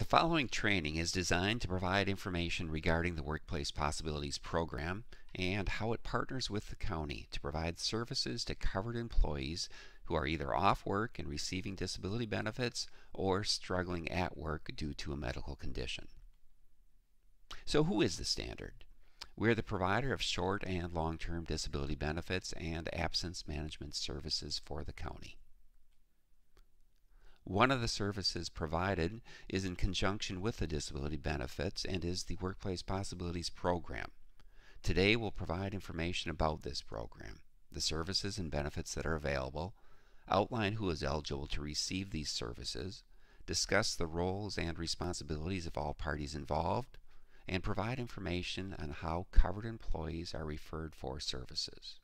The following training is designed to provide information regarding the Workplace Possibilities Program and how it partners with the county to provide services to covered employees who are either off work and receiving disability benefits or struggling at work due to a medical condition. So who is the standard? We're the provider of short and long-term disability benefits and absence management services for the county. One of the services provided is in conjunction with the disability benefits and is the Workplace Possibilities Program. Today we'll provide information about this program, the services and benefits that are available, outline who is eligible to receive these services, discuss the roles and responsibilities of all parties involved, and provide information on how covered employees are referred for services.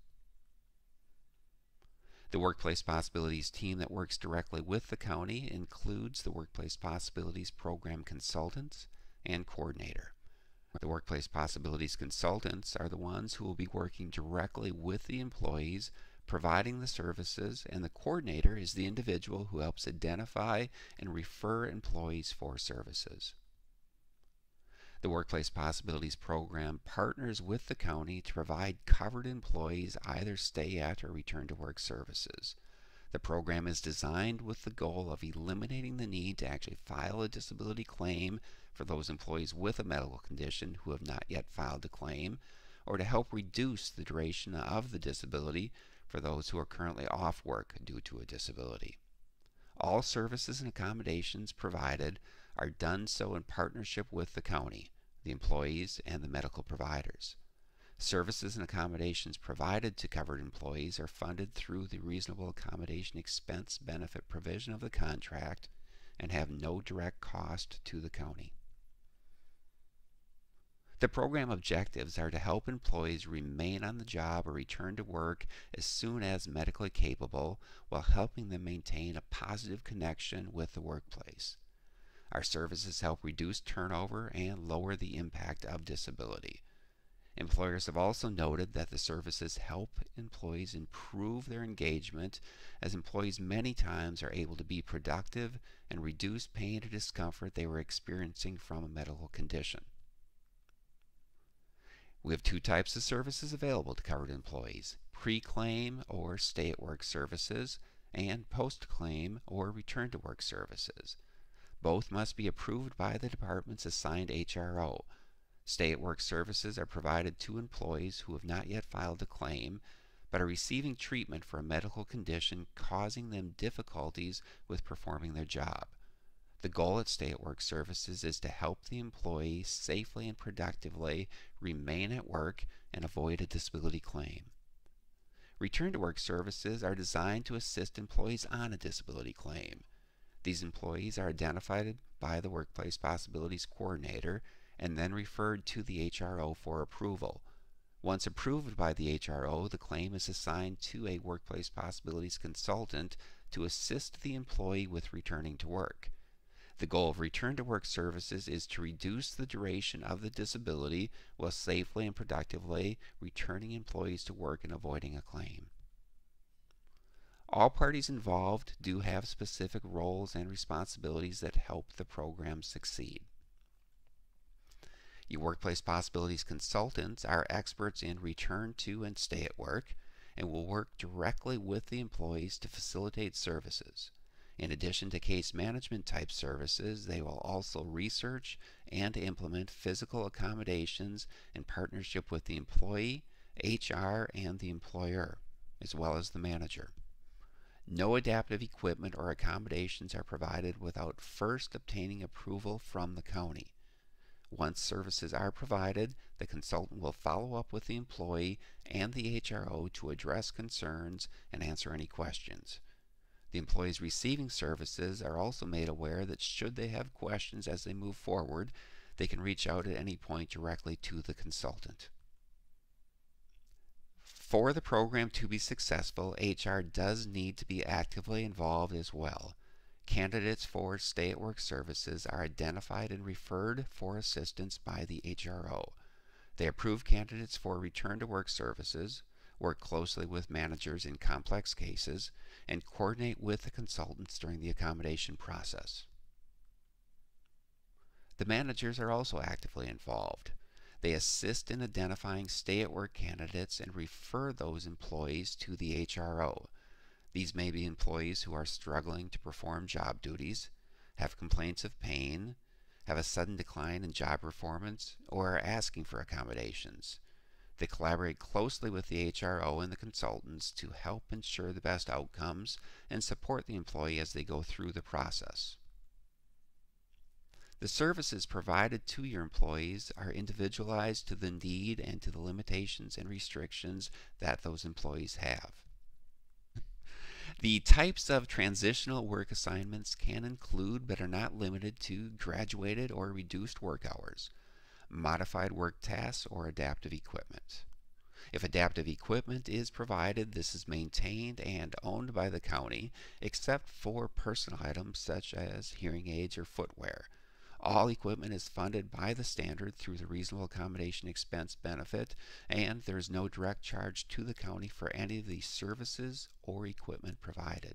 The Workplace Possibilities team that works directly with the county includes the Workplace Possibilities Program Consultants and Coordinator. The Workplace Possibilities Consultants are the ones who will be working directly with the employees providing the services, and the coordinator is the individual who helps identify and refer employees for services. The Workplace Possibilities Program partners with the county to provide covered employees either stay at or return to work services. The program is designed with the goal of eliminating the need to actually file a disability claim for those employees with a medical condition who have not yet filed a claim, or to help reduce the duration of the disability for those who are currently off work due to a disability. All services and accommodations provided are done so in partnership with the county, the employees, and the medical providers. Services and accommodations provided to covered employees are funded through the reasonable accommodation expense benefit provision of the contract and have no direct cost to the county. The program objectives are to help employees remain on the job or return to work as soon as medically capable while helping them maintain a positive connection with the workplace. Our services help reduce turnover and lower the impact of disability. Employers have also noted that the services help employees improve their engagement as employees many times are able to be productive and reduce pain or discomfort they were experiencing from a medical condition. We have two types of services available to covered employees pre-claim or stay at work services and post-claim or return to work services. Both must be approved by the department's assigned HRO. Stay at work services are provided to employees who have not yet filed a claim but are receiving treatment for a medical condition causing them difficulties with performing their job. The goal at Stay at Work Services is to help the employee safely and productively remain at work and avoid a disability claim. Return to Work Services are designed to assist employees on a disability claim. These employees are identified by the Workplace Possibilities Coordinator and then referred to the HRO for approval. Once approved by the HRO, the claim is assigned to a Workplace Possibilities consultant to assist the employee with returning to work. The goal of return to work services is to reduce the duration of the disability while safely and productively returning employees to work and avoiding a claim. All parties involved do have specific roles and responsibilities that help the program succeed. Your Workplace Possibilities consultants are experts in return to and stay at work and will work directly with the employees to facilitate services. In addition to case management type services, they will also research and implement physical accommodations in partnership with the employee, HR, and the employer, as well as the manager. No adaptive equipment or accommodations are provided without first obtaining approval from the county. Once services are provided, the consultant will follow up with the employee and the HRO to address concerns and answer any questions. The employees receiving services are also made aware that should they have questions as they move forward, they can reach out at any point directly to the consultant. For the program to be successful, HR does need to be actively involved as well. Candidates for stay at work services are identified and referred for assistance by the HRO. They approve candidates for return to work services, work closely with managers in complex cases, and coordinate with the consultants during the accommodation process. The managers are also actively involved. They assist in identifying stay at work candidates and refer those employees to the HRO. These may be employees who are struggling to perform job duties, have complaints of pain, have a sudden decline in job performance, or are asking for accommodations. They collaborate closely with the HRO and the consultants to help ensure the best outcomes and support the employee as they go through the process. The services provided to your employees are individualized to the need and to the limitations and restrictions that those employees have. The types of transitional work assignments can include but are not limited to graduated or reduced work hours, modified work tasks, or adaptive equipment. If adaptive equipment is provided, this is maintained and owned by the county, except for personal items such as hearing aids or footwear. All equipment is funded by the standard through the reasonable accommodation expense benefit, and there is no direct charge to the county for any of the services or equipment provided.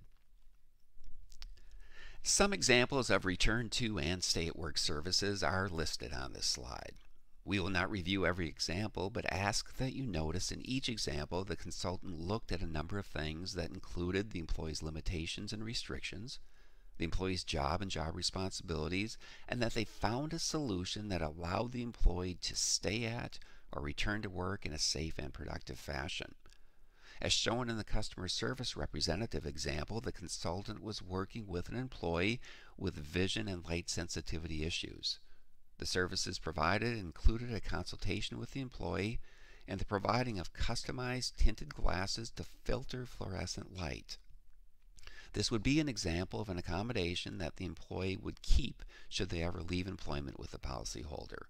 Some examples of return to and stay at work services are listed on this slide. We will not review every example, but ask that you notice in each example the consultant looked at a number of things that included the employee's limitations and restrictions, the employee's job and job responsibilities, and that they found a solution that allowed the employee to stay at or return to work in a safe and productive fashion. As shown in the customer service representative example, the consultant was working with an employee with vision and light sensitivity issues. The services provided included a consultation with the employee and the providing of customized tinted glasses to filter fluorescent light. This would be an example of an accommodation that the employee would keep should they ever leave employment with the policyholder.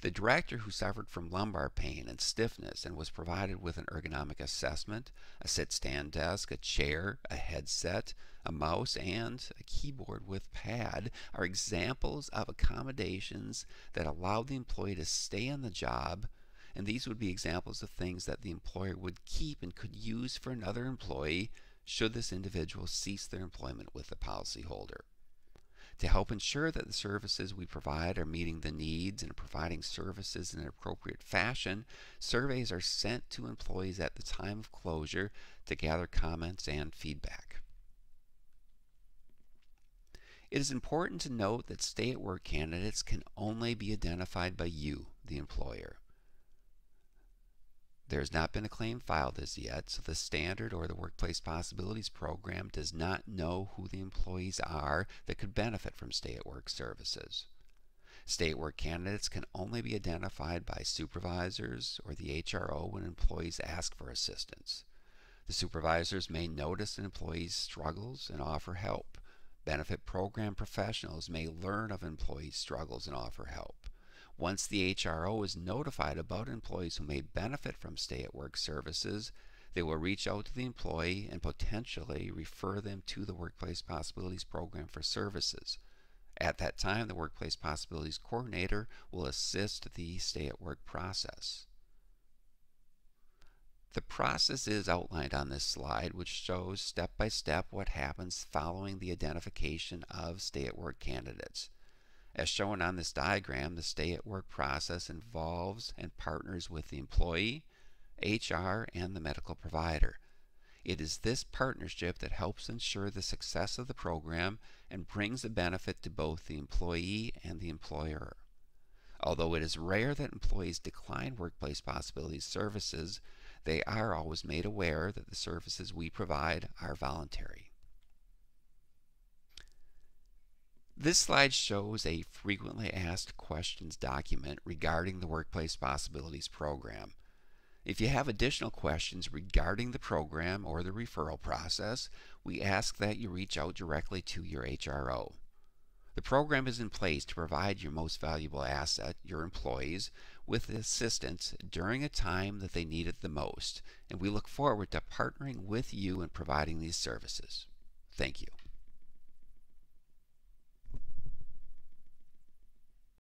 The director who suffered from lumbar pain and stiffness and was provided with an ergonomic assessment, a sit stand desk, a chair, a headset, a mouse, and a keyboard with pad are examples of accommodations that allow the employee to stay on the job and these would be examples of things that the employer would keep and could use for another employee should this individual cease their employment with the policyholder. To help ensure that the services we provide are meeting the needs and providing services in an appropriate fashion, surveys are sent to employees at the time of closure to gather comments and feedback. It is important to note that stay at work candidates can only be identified by you, the employer. There has not been a claim filed as yet, so the standard or the Workplace Possibilities Program does not know who the employees are that could benefit from stay at work services. Stay at work candidates can only be identified by supervisors or the HRO when employees ask for assistance. The supervisors may notice an employee's struggles and offer help. Benefit program professionals may learn of employees' struggles and offer help. Once the HRO is notified about employees who may benefit from stay at work services, they will reach out to the employee and potentially refer them to the Workplace Possibilities Program for services. At that time, the Workplace Possibilities Coordinator will assist the stay at work process. The process is outlined on this slide, which shows step by step what happens following the identification of stay at work candidates. As shown on this diagram, the stay at work process involves and partners with the employee, HR, and the medical provider. It is this partnership that helps ensure the success of the program and brings a benefit to both the employee and the employer. Although it is rare that employees decline workplace possibilities services, they are always made aware that the services we provide are voluntary. This slide shows a frequently asked questions document regarding the Workplace Possibilities program. If you have additional questions regarding the program or the referral process, we ask that you reach out directly to your HRO. The program is in place to provide your most valuable asset, your employees, with assistance during a time that they need it the most, and we look forward to partnering with you in providing these services. Thank you.